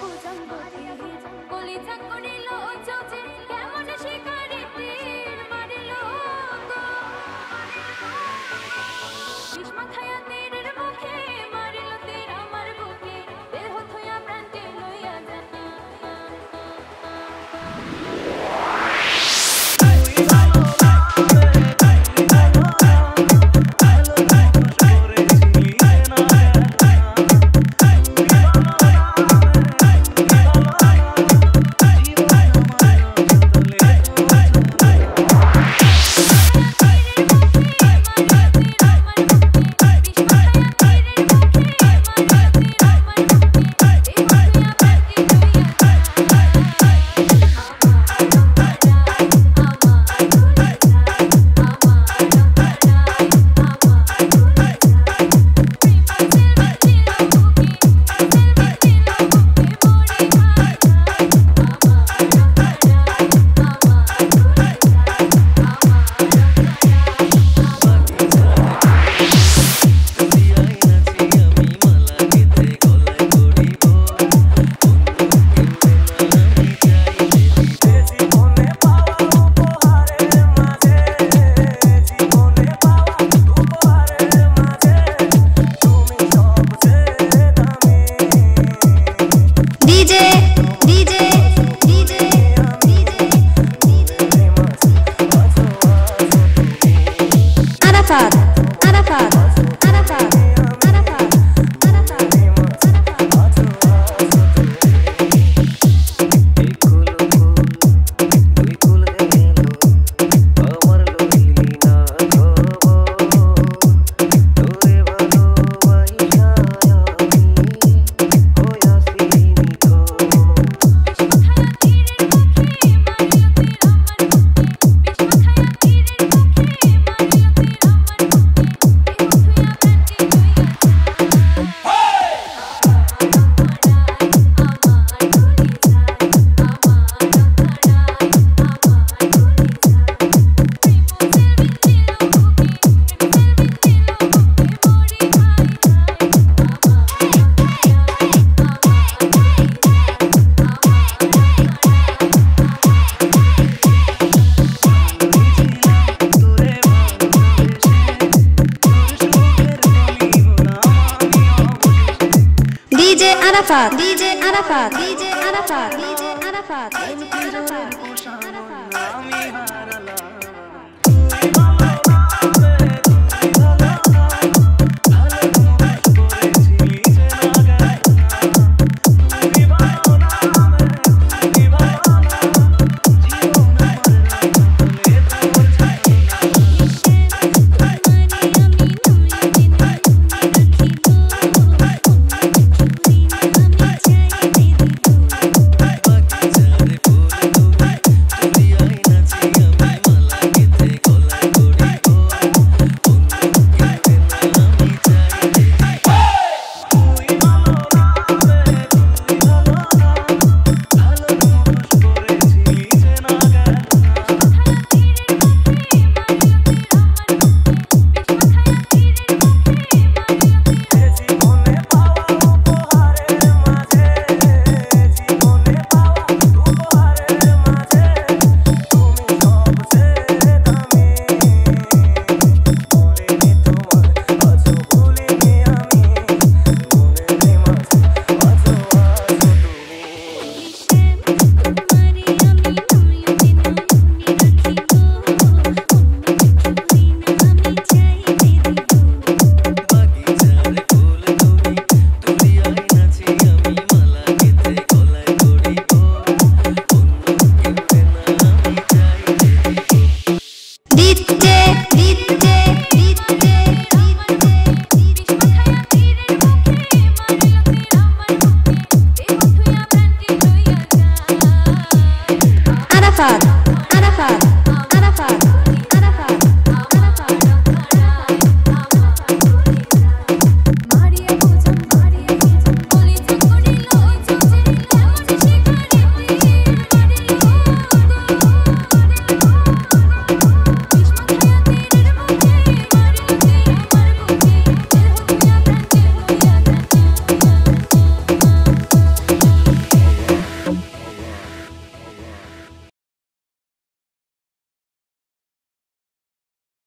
বুঝাঙ্গ কলি চাঙ্গ নিল pasar. DJ Arafat DJ Arafat DJ Arafat DJ Arafat